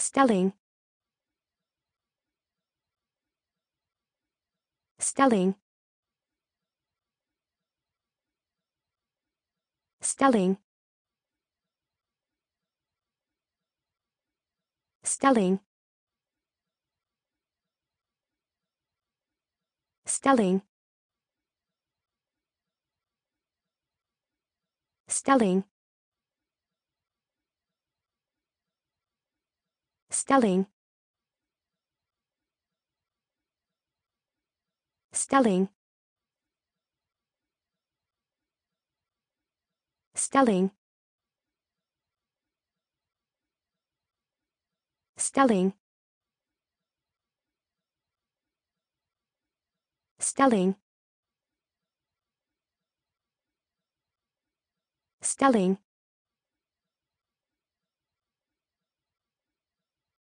stelling. Stelling. Stelling. Stelling. Stelling. Stelling stelling. Stelling. Stelling. Stelling. Stelling. Stelling